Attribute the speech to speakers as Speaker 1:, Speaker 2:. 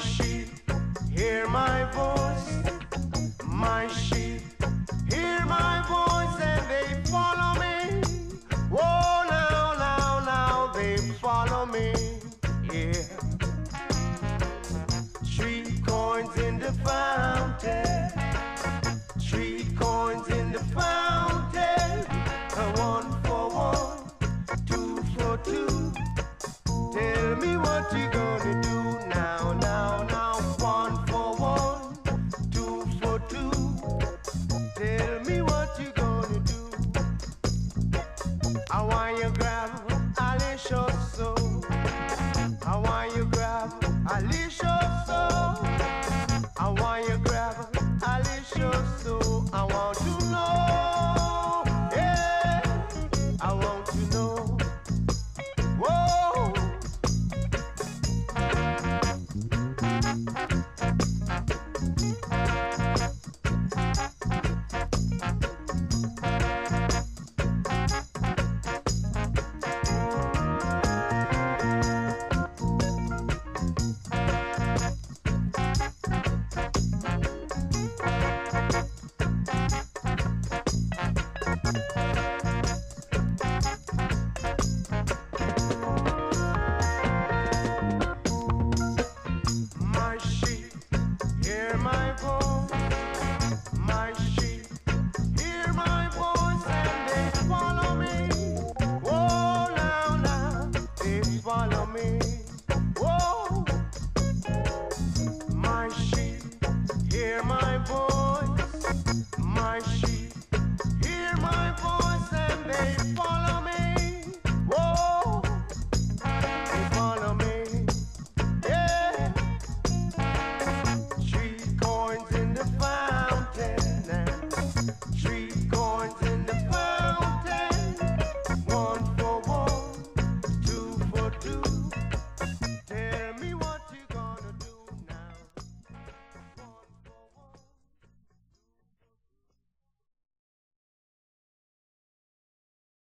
Speaker 1: sheep, hear my voice. My sheep, hear my voice, and they follow me. Whoa, now, now, now, they follow me. Yeah. Three coins in the fountain. Alicia. hear my voice.